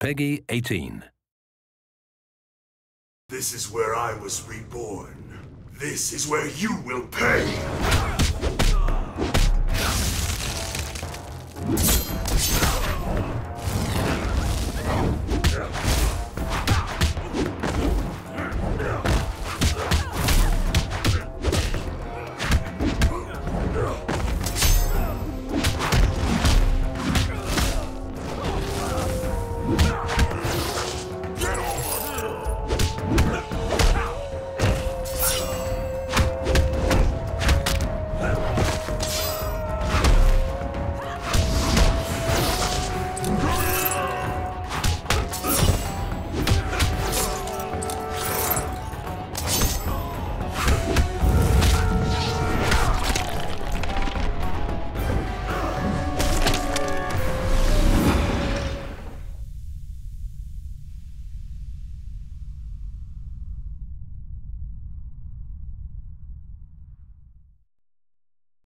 Peggy 18. This is where I was reborn. This is where you will pay!